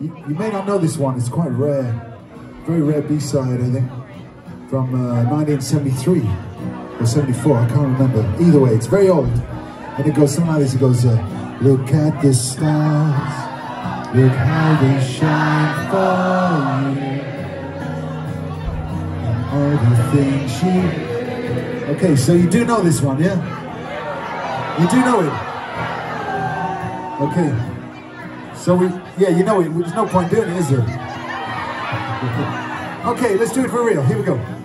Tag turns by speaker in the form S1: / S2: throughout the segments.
S1: You, you may not know this one. It's quite rare. Very rare B-side, I think, from uh, 1973 or 74. I can't remember. Either way, it's very old. And it goes something like this. It goes, uh, look at the stars. Look how they shine for you. And all the things you... Okay, so you do know this one, yeah? You do know it? Okay. So we, yeah, you know. There's no point doing it, is there? Okay, let's do it for real. Here we go.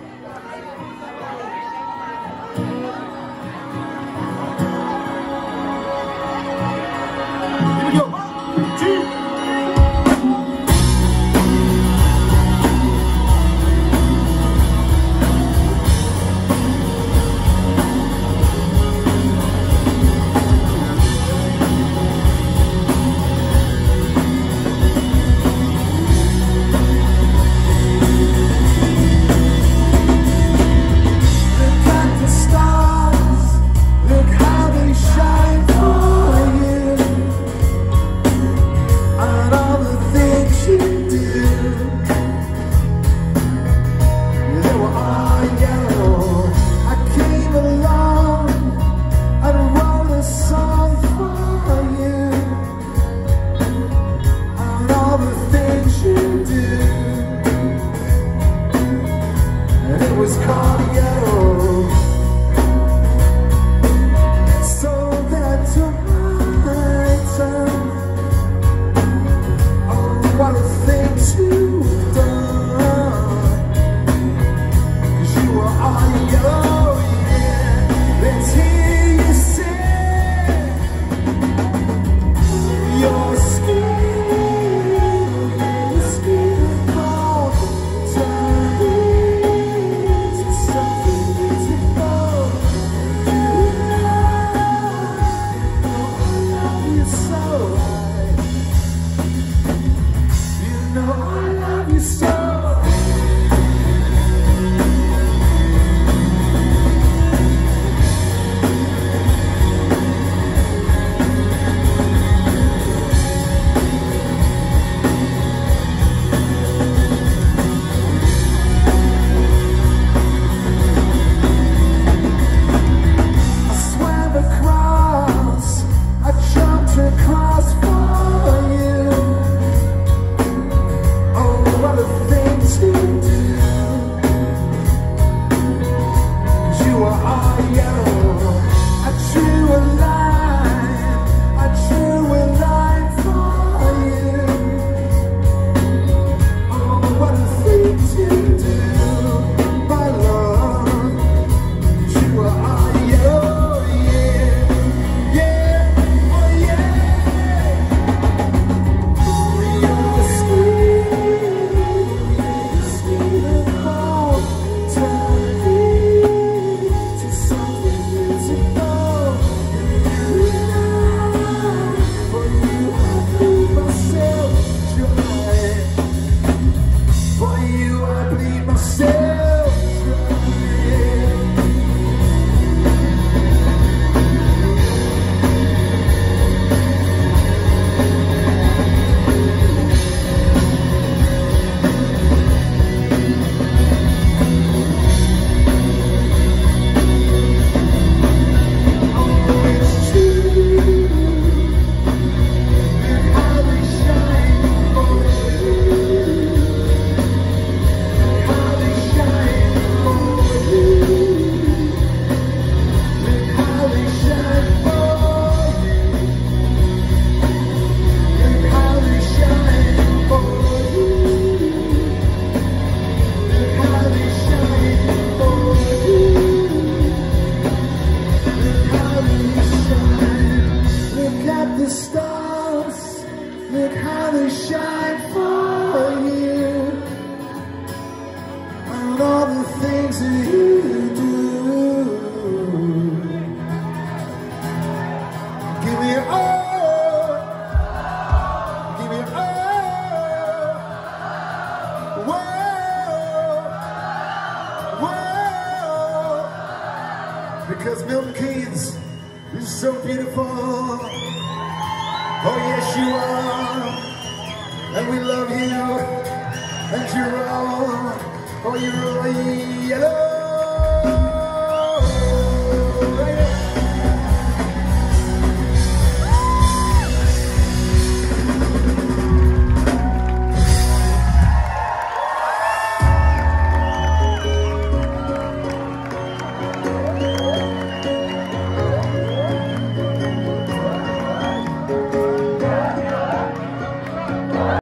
S2: Was called Look how they shine for you. And all the things that you do. Give me all. Oh. Give me all. Oh. Whoa. Whoa. Because Milton Keynes is so beautiful. Oh, yes, you are. and we love you. And you're all, oh, you're all yellow.